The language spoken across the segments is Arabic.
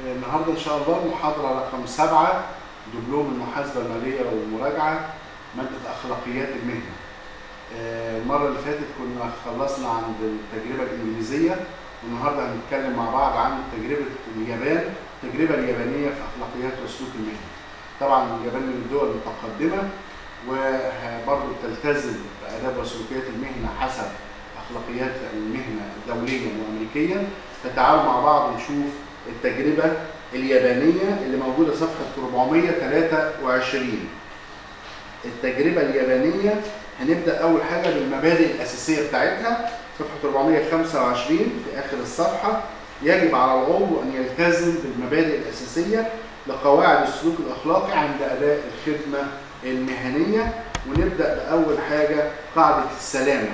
النهارده إن شاء الله المحاضره رقم سبعة دبلوم المحاسبة المالية والمراجعة مادة أخلاقيات المهنة. آه، المرة اللي فاتت كنا خلصنا عند التجربة الإنجليزية والنهارده هنتكلم مع بعض عن تجربة اليابان التجربه اليابانية في أخلاقيات وسلوك المهنة. طبعا اليابان من الدول المتقدمة وبرضه بتلتزم بأداب وسلوكيات المهنة حسب أخلاقيات المهنة الدولية والأمريكية فتعالوا مع بعض نشوف التجربة اليابانية اللي موجودة صفحة 423 التجربة اليابانية هنبدأ أول حاجة بالمبادئ الأساسية بتاعتها صفحة 425 في آخر الصفحة. يجب على العضو أن يلتزم بالمبادئ الأساسية لقواعد السلوك الأخلاقي عند أداء الخدمة المهنية. ونبدأ بأول حاجة قاعدة السلامة.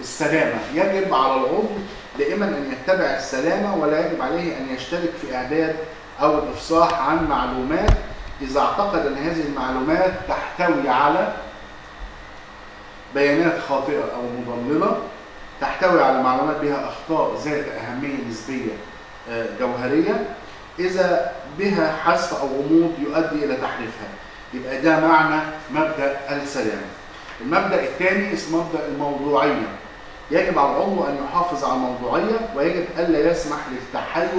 السلامة. يجب على العضو دائما أن يتبع السلامة ولا يجب عليه أن يشترك في إعداد أو الافصاح عن معلومات. إذا اعتقد أن هذه المعلومات تحتوي على بيانات خاطئة أو مضللة تحتوي على معلومات بها أخطاء ذات أهمية نسبية جوهرية. إذا بها حذف أو غموض يؤدي إلى تحريفها. يبقى ده معنى مبدأ السلامة. المبدأ الثاني اسمه مبدأ الموضوعية. يجب على العضو أن يحافظ على الموضوعيه ويجب ألا يسمح للتحيز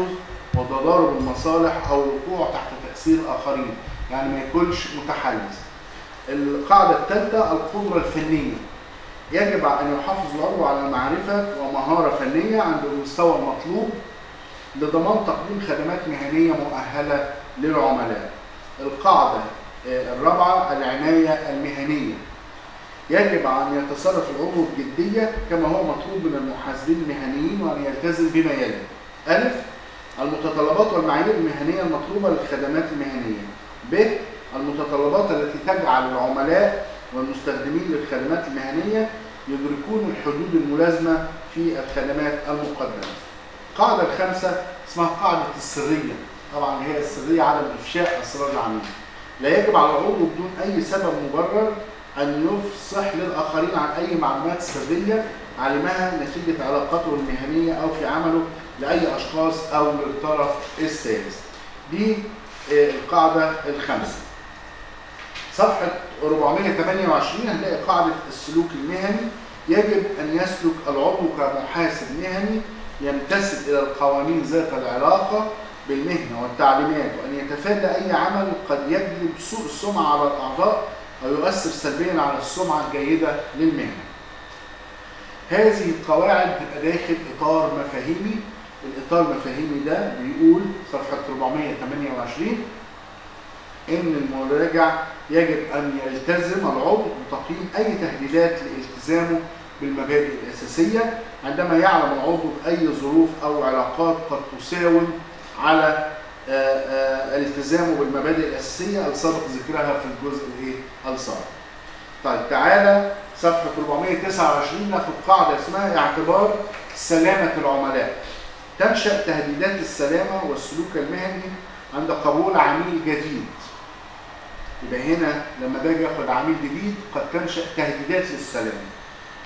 وتضارب المصالح أو الوقوع تحت تأثير آخرين. يعني ما يكونش متحيز. القاعدة الثالثه القدرة الفنية. يجب أن يحافظ العضو على معرفة ومهارة فنية عند المستوى المطلوب لضمان تقديم خدمات مهنية مؤهلة للعملاء. القاعدة الرابعة العناية المهنية. يجب أن يتصرف العضو بجديه كما هو مطلوب من المحاسبين المهنيين وأن يلتزم بما يلي. ألف المتطلبات والمعايير المهنية المطلوبة للخدمات المهنية. ب المتطلبات التي تجعل العملاء والمستخدمين للخدمات المهنية يدركون الحدود الملازمة في الخدمات المقدمة. القاعده الخامسه اسمها قاعدة السرية. طبعا هي السرية عدم إفشاء أسرار العميل. لا يجب على العضو بدون أي سبب مبرر أن يفصح للآخرين عن أي معلومات سرية علمها نتيجة علاقاته المهنية أو في عمله لأي أشخاص أو للطرف الثالث. دي القاعدة الخامسة. صفحة 428 هنلاقي قاعدة السلوك المهني يجب أن يسلك العضو كمحاسب مهني يمتثل إلى القوانين ذات العلاقة بالمهنة والتعليمات وأن يتفادى أي عمل قد يجلب سوء السمعة على الأعضاء أو يؤثر سلبيا على السمعة الجيدة للمهنة. هذه القواعد بتبقى داخل إطار مفاهيمي، الإطار المفاهيمي ده بيقول صفحة 428 إن المراجع يجب أن يلتزم العضو بتقييم أي تهديدات لالتزامه بالمبادئ الأساسية عندما يعلم العضو بأي ظروف أو علاقات قد تساوم على التزامه بالمبادئ الأساسية السابق ذكرها في الجزء الإيه السابق. طيب تعالى صفحة 429 ناخد قاعدة اسمها اعتبار سلامة العملاء. تنشأ تهديدات السلامة والسلوك المهني عند قبول عميل جديد. يبقى هنا لما باجي أخد عميل جديد قد تنشأ تهديدات للسلامة.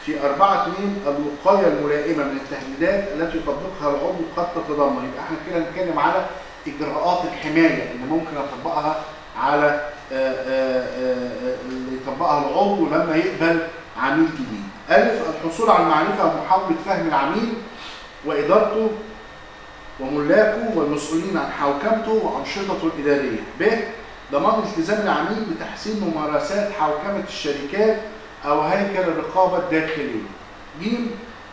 في 4 2 الوقاية الملائمة من التهديدات التي يطبقها العضو قد تتضمن يبقى إحنا كده نتكلم على إجراءات الحماية اللي ممكن اطبقها على اللي يطبقها العضو لما يقبل عميل جديد. ألف الحصول على المعرفة ومحاوله فهم العميل وإدارته وملاكه والمسؤولين عن حوكمته وأنشطته الإدارية. ب ضمان التزام العميل بتحسين ممارسات حوكمة الشركات أو هيكل الرقابة الداخلية. ج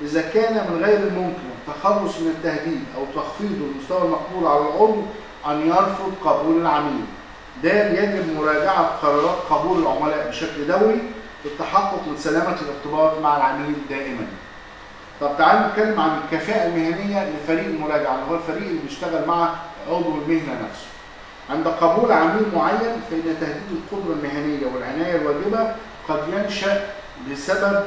إذا كان من غير الممكن التخلص من التهديد أو تخفيض المستوى المقبول على العضو أن يرفض قبول العميل. د يجب مراجعة قرارات قبول العملاء بشكل دوري للتحقق من سلامة الارتباط مع العميل دائما. طب تعالوا نتكلم عن الكفاءة المهنية لفريق المراجعة اللي هو الفريق اللي بيشتغل مع عضو المهنة نفسه. عند قبول عميل معين فإن تهديد القدرة المهنية والعناية الواجبة قد ينشأ بسبب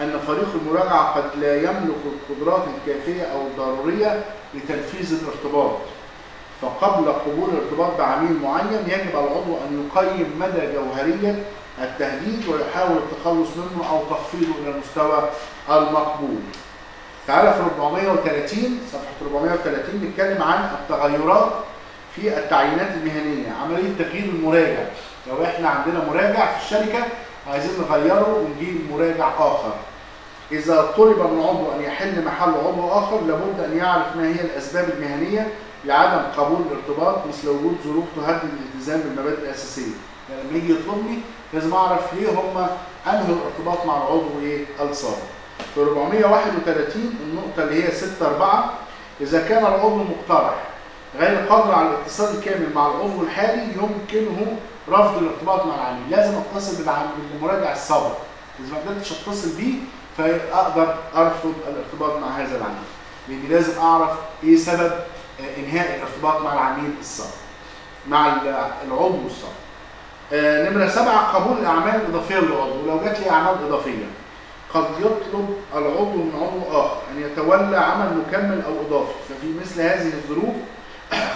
أن فريق المراجعة قد لا يملك القدرات الكافية أو الضرورية لتنفيذ الارتباط. فقبل قبول الارتباط بعميل معين يجب على العضو أن يقيم مدى جوهرية التهديد ويحاول التخلص منه أو تخفيضه إلى المستوى المقبول. تعالى في 430 صفحة 430 نتكلم عن التغيرات في التعيينات المهنية عملية تغيير المراجع لو إحنا عندنا مراجع في الشركة عايزين نغيره ونجيب مراجع آخر. إذا طلب من عضو أن يحل محل عضو آخر لابد أن يعرف ما هي الأسباب المهنية لعدم قبول الارتباط مثل وجود ظروف تهدد الالتزام بالمبادئ الأساسية. يعني لما يجي يطلبني لازم أعرف ليه هم أنهوا الارتباط مع العضو إيه؟ السابق في 431 النقطة اللي هي 6 4 إذا كان العضو مقترح غير قادر على الاتصال الكامل مع العضو الحالي يمكنه رفض الارتباط مع العميل. لازم اتصل بالمراجع السابق إذا ما قدرتش اتصل بيه فأقدر أرفض الارتباط مع هذا العميل. لأن لازم أعرف إيه سبب إنهاء الارتباط مع العميل السابق مع العضو السابق آه نمرة سبعة قبول الأعمال الإضافية للعضو. لو جات لي أعمال إضافية قد يطلب العضو من عضو آخر أن يتولى عمل مكمل أو إضافي. ففي مثل هذه الظروف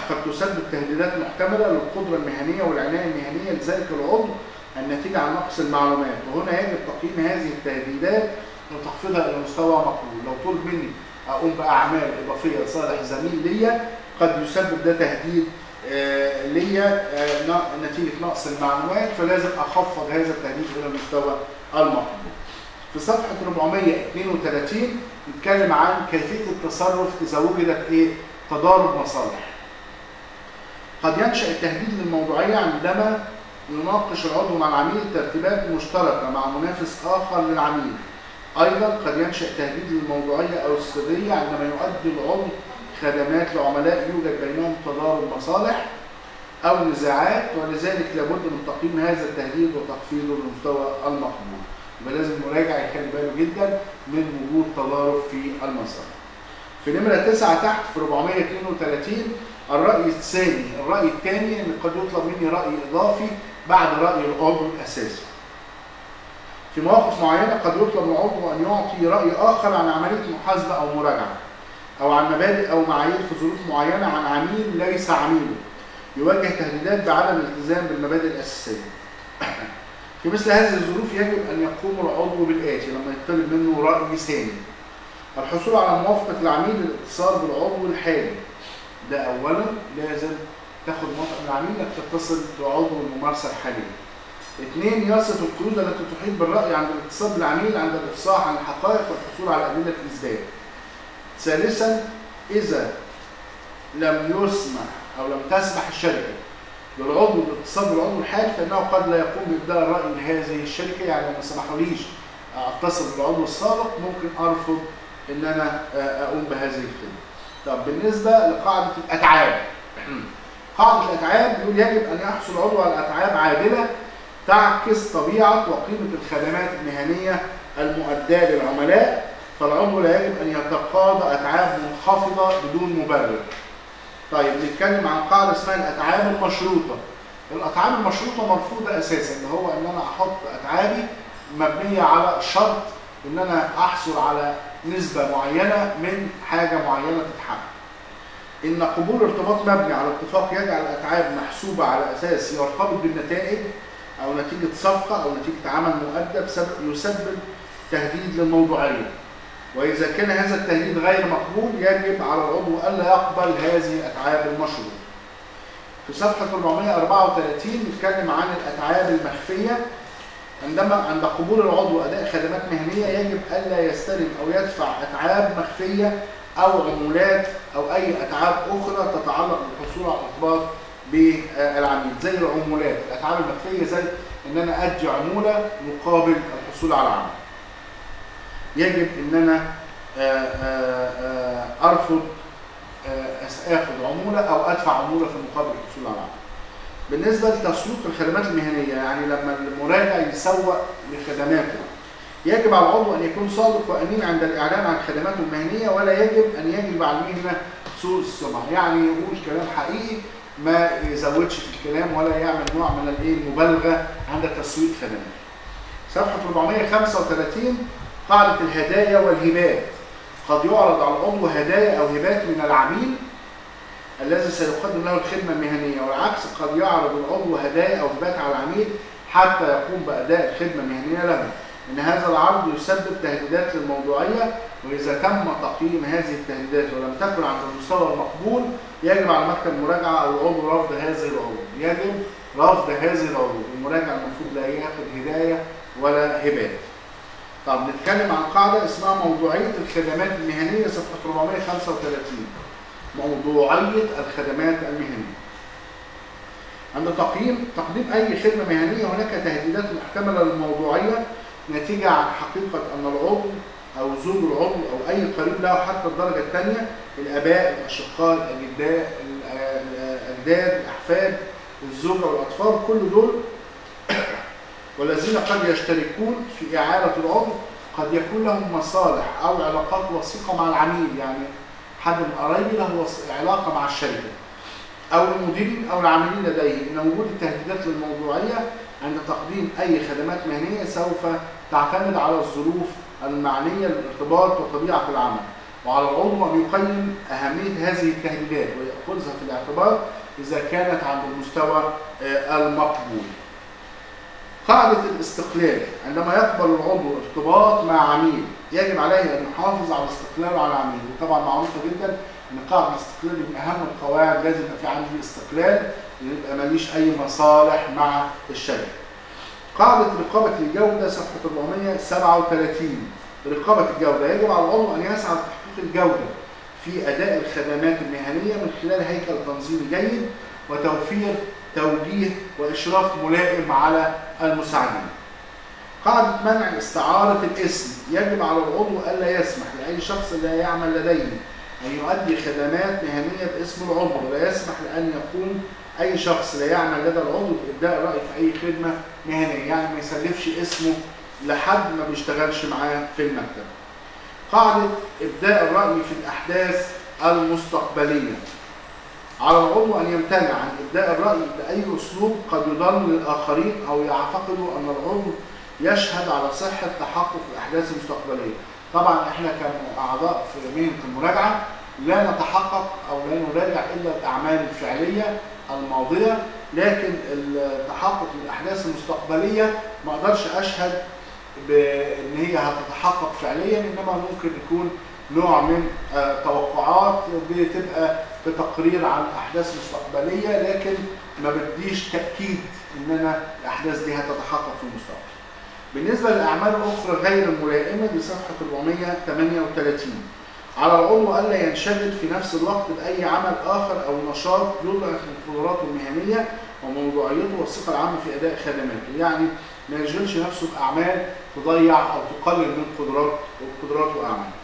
قد تسبب تهديدات محتملة للقدرة المهنية والعناية المهنية لذلك العضو الناتجة عن نقص المعلومات وهنا يجب تقييم هذه التهديدات وتخفيضها إلى مستوى مقبول لو طلب مني أقوم بأعمال إضافية لصالح زميل ليا قد يسبب ده تهديد آه ليا آه نتيجة نقص المعلومات فلازم أخفض هذا التهديد إلى المستوى المقبول. في صفحة 432 نتكلم عن كيفية التصرف إذا وجدت إيه؟ تضارب مصالح. قد ينشأ التهديد للموضوعية عندما يناقش العضو مع العميل ترتيبات مشتركة مع منافس آخر للعميل. أيضا قد ينشأ تهديد للموضوعية أو السرية عندما يؤدي العضو خدمات لعملاء يوجد بينهم تضارب مصالح أو نزاعات ولذلك لابد من تقييم هذا التهديد وتخفيضه للمستوى المقبول. يبقى لازم المراجع يخلي باله جدا من وجود تضارب في المصالح. في نمرة 9 تحت في 432 الرأي الثاني، الرأي الثاني إن قد يطلب مني رأي إضافي بعد رأي العضو الأساسي. في مواقف معينة قد يطلب من العضو أن يعطي رأي آخر عن عملية محاسبة أو مراجعة. أو عن مبادئ أو معايير في ظروف معينة عن عميل ليس عميله يواجه تهديدات بعدم الالتزام بالمبادئ الأساسية. في مثل هذه الظروف يجب أن يقوم العضو بالآتي لما يطلب منه رأي ثاني. الحصول على موافقة العميل للاتصال بالعضو الحالي. ده أولا لازم تاخد موافقة من العميل إنك تتصل بعضو الممارسة الحالية. اثنين يصف القيود التي تحيط بالرأي عند الاتصال بالعميل عند الإفصاح عن الحقائق والحصول على أدلة الإثبات. ثالثا إذا لم يسمح أو لم تسمح الشركة للعضو بالاتصال بالعضو الحالي فإنه قد لا يقوم بإبداء الرأي لهذه الشركة يعني ما سمحوليش أتصل بالعضو السابق ممكن أرفض إن أنا أقوم بهذه الخدمة. طب بالنسبة لقاعدة الأتعاب قاعدة الأتعاب بيقول يجب أن يحصل العضو على أتعاب عادلة تعكس طبيعة وقيمة الخدمات المهنية المؤداة للعملاء فالعضو لا يجب أن يتقاضى أتعاب منخفضة بدون مبرر. طيب نتكلم عن قاعدة اسمها الأتعاب المشروطة. الأتعاب المشروطة مرفوضة أساسا اللي هو إن أنا أحط أتعابي مبنية على شرط إن أنا أحصل على نسبة معينة من حاجة معينة تتحقق. إن قبول ارتباط مبني على اتفاق يجعل الأتعاب محسوبة على أساس يرتبط بالنتائج أو نتيجة صفقة أو نتيجة عمل مؤدب يسبب تهديد للموضوعية. وإذا كان هذا التهديد غير مقبول يجب على العضو ألا يقبل هذه الأتعاب المشروطة. في صفحة 434 نتكلم عن الأتعاب المخفية عندما عند قبول العضو أداء خدمات مهنية يجب ألا يستلم أو يدفع أتعاب مخفية أو عمولات أو أي أتعاب أخرى تتعلق بالحصول على الارتباط بالعميل زي العمولات، الأتعاب المخفية زي إن أنا أدي عمولة مقابل الحصول على عمل. يجب ان أنا أرفض آخذ عمولة أو أدفع عمولة في مقابل الحصول على عمل. بالنسبة لتسويق الخدمات المهنية يعني لما المراجع يسوق لخدماته يجب على العضو أن يكون صادق وأمين عند الإعلان عن خدماته المهنية ولا يجب أن يجلب على المهنة سوء السمعه، يعني يقول كلام حقيقي ما يزودش في الكلام ولا يعمل نوع من الإيه المبالغة عند تسويق خدماته. صفحة 435 قاعدة الهدايا والهبات قد يعرض على العضو هدايا أو هبات من العميل الذي سيقدم له الخدمة المهنية والعكس قد يعرض العضو هدايا أو هبات على العميل حتى يقوم بأداء الخدمة المهنية له. إن هذا العرض يسبب تهديدات للموضوعية وإذا تم تقييم هذه التهديدات ولم تكن عند المستوى المقبول يجب على مكتب المراجعه أو العضو رفض هذه العروض يجب رفض هذه العروض المراجع المفروض لا ياخذ هداية ولا هبات. طب نتكلم عن قاعدة اسمها موضوعية الخدمات المهنية صفحة 435 موضوعية الخدمات المهنية. عند تقييم تقديم أي خدمة مهنية هناك تهديدات محتملة للموضوعية نتيجة عن حقيقة أن العضو أو زوج العضو أو أي قريب له حتى الدرجة الثانية الآباء الأشقاء الأجداء الأجداد الأحفاد الزوجه والاطفال كل دول والذين قد يشتركون في إعادة العضو قد يكون لهم مصالح أو علاقات وثيقة مع العميل يعني حد من قرايبي له علاقة مع الشركة أو المديرين أو العاملين لديه إن وجود التهديدات للموضوعيه عند تقديم أي خدمات مهنية سوف تعتمد على الظروف المعنية للارتباط وطبيعة العمل وعلى العضو أن يقيم أهمية هذه التهديدات ويأخذها في الاعتبار إذا كانت عند المستوى المقبول. قاعدة الاستقلال عندما يقبل العضو ارتباط مع عميل يجب عليه أن يحافظ على استقلاله على العميل وطبعا معروفة جدا إن قاعدة الاستقلال من أهم القواعد لازم يبقى في عندي استقلال يبقى ماليش أي مصالح مع الشركة. قاعدة رقابة الجودة صفحة 437 رقابة الجودة يجب على العضو أن يسعى لتحقيق الجودة في أداء الخدمات المهنية من خلال هيكل تنظيمي جيد وتوفير توجيه وإشراف ملائم على المساعدين. قاعدة منع استعارة الاسم يجب على العضو ألا يسمح لأي شخص لا يعمل لديه أن يؤدي خدمات مهنية باسم العضو ولا يسمح لأن يقوم أي شخص لا يعمل لدى العضو بإبداء الرأي في أي خدمة مهنية يعني ما يسلفش اسمه لحد ما بيشتغلش معاه في المكتب. قاعدة إبداء الرأي في الأحداث المستقبلية على العضو أن يمتنع عن إبداء الرأي بأي أسلوب قد يضل للآخرين أو يعتقدوا أن العضو يشهد على صحة تحقق الأحداث المستقبلية. طبعا إحنا كأعضاء في مهنة المراجعة لا نتحقق أو لا نراجع إلا الأعمال الفعلية الماضية لكن التحقق للأحداث المستقبلية ما أقدرش أشهد بأن هي هتتحقق فعليا إنما ممكن يكون نوع من توقعات بتبقى بتقرير عن أحداث مستقبلية لكن ما بديش تأكيد إن أنا الأحداث دي هتتحقق في المستقبل. بالنسبة للأعمال الأخرى غير الملائمة دي صفحة 438 على العضو ألا ينشغل في نفس الوقت بأي عمل آخر أو نشاط يضعف من قدراته المهنية وموضوعيته والثقة العامة في أداء خدماته، يعني ما يشغلش نفسه بأعمال تضيع أو تقلل من قدرات قدراته وأعماله.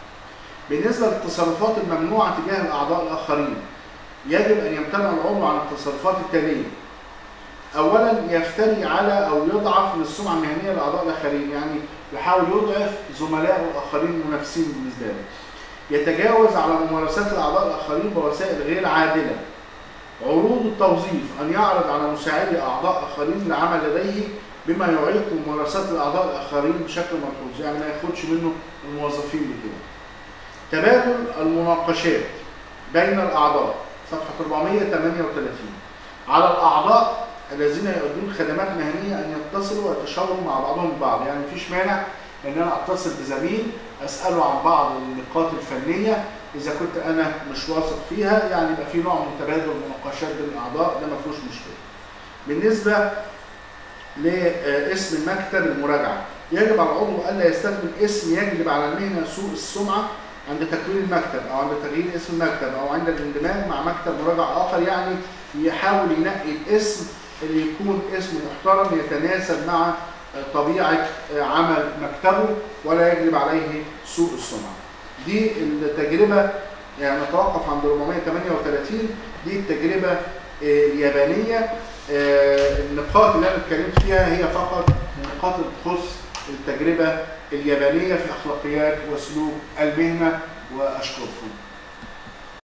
بالنسبة للتصرفات الممنوعة تجاه الأعضاء الآخرين يجب أن يمتنع العضو عن التصرفات التالية اولا يفتري على أو يضعف من السمعه المهنية لاعضاء الآخرين يعني يحاول يضعف زملائه الآخرين المنافسين بالنسبة له. يتجاوز على ممارسات الأعضاء الآخرين بوسائل غير عادلة. عروض التوظيف أن يعرض على مساعدي أعضاء آخرين العمل لديه بما يعيق ممارسات الأعضاء الآخرين بشكل ملحوظ يعني ما ياخدش منه الموظفين بكده تبادل المناقشات بين الأعضاء صفحة 438 على الأعضاء الذين يؤدون خدمات مهنية أن يتصلوا ويتشاوروا مع بعضهم البعض يعني مفيش مانع إن أنا أتصل بزميل أسأله عن بعض النقاط الفنية. إذا كنت أنا مش واثق فيها يعني يبقى في نوع من تبادل المناقشات بين الأعضاء ده ما فيهوش مشكلة. بالنسبة لاسم المكتب المراجعة يجب على العضو ألا يستخدم اسم يجلب على المهنه سوء السمعة عند تكوين المكتب أو عند تغيير اسم المكتب أو عند الاندماج مع مكتب مراجعة آخر يعني يحاول ينقي الاسم اللي يكون اسم محترم يتناسب مع طبيعة عمل مكتبه ولا يجلب عليه سوء السمعة. دي التجربة يعني نتوقف عند 438 دي التجربة اليابانية النقاط اللي أنا اتكلمت فيها هي فقط النقاط اللي تخص التجربة اليابانية في أخلاقيات وسلوك المهنة وأشكركم.